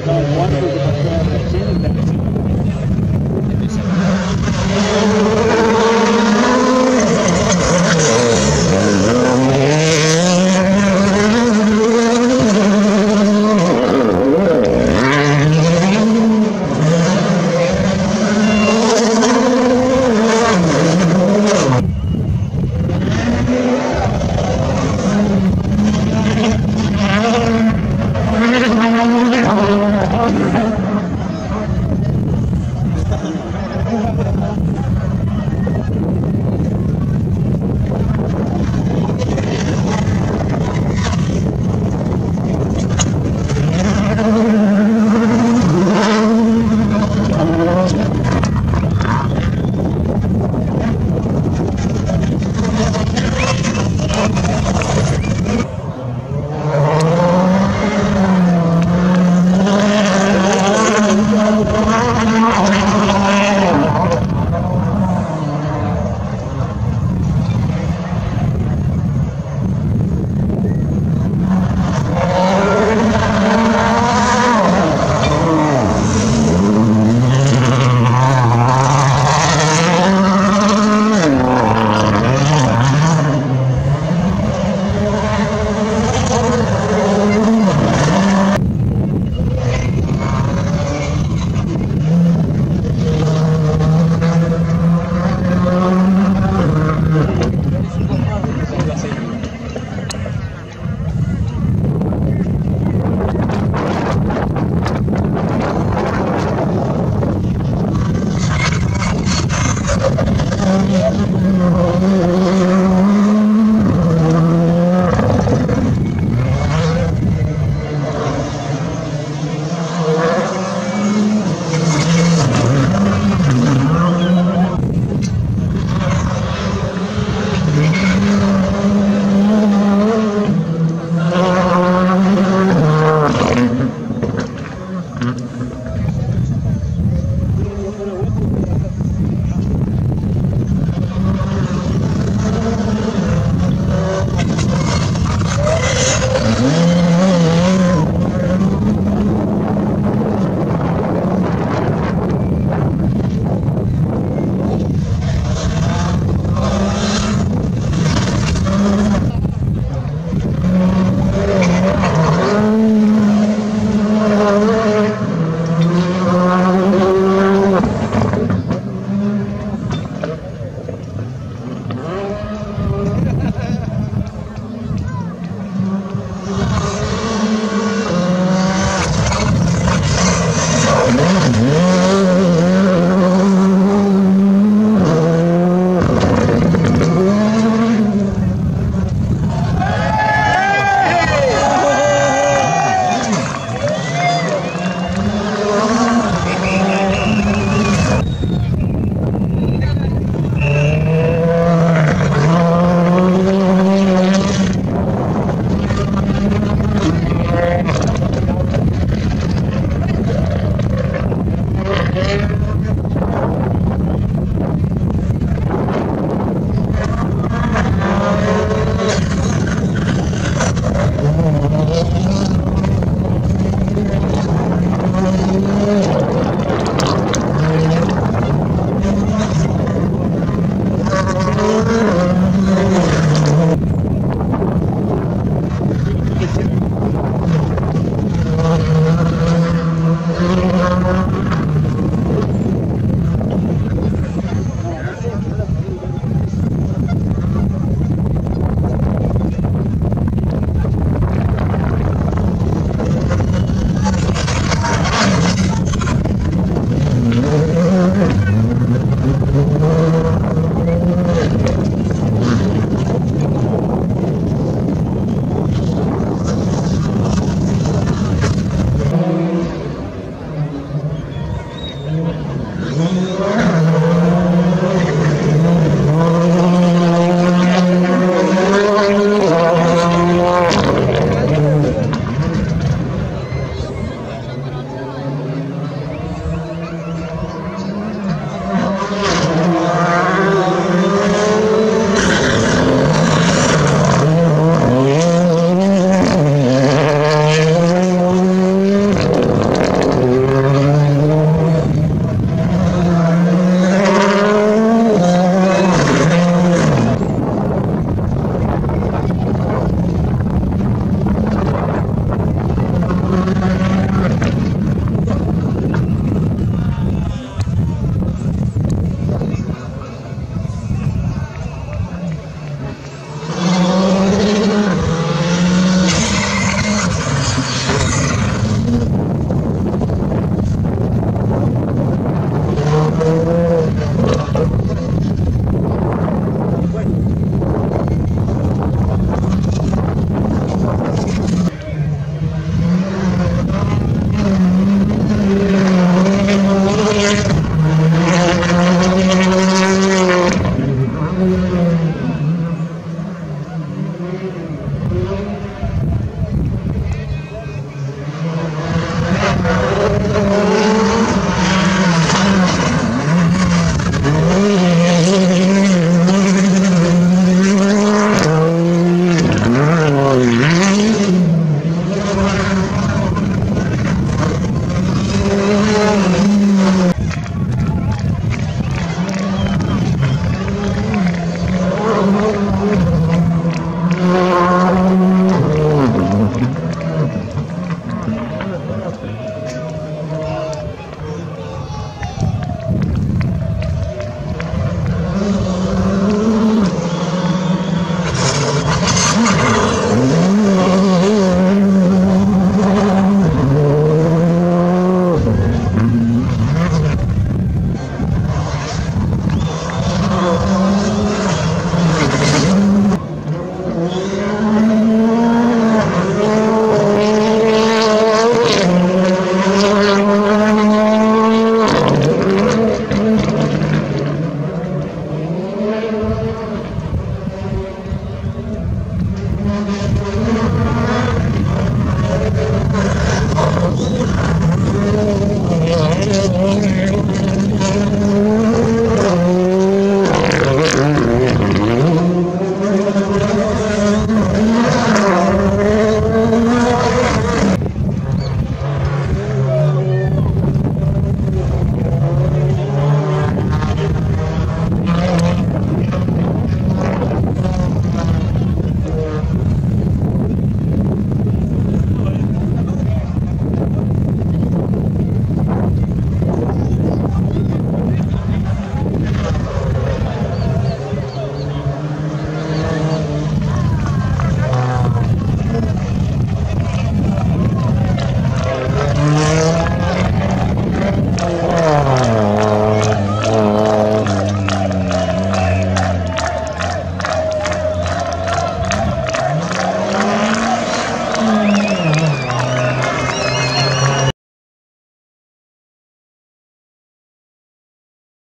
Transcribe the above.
Ito daw, one for the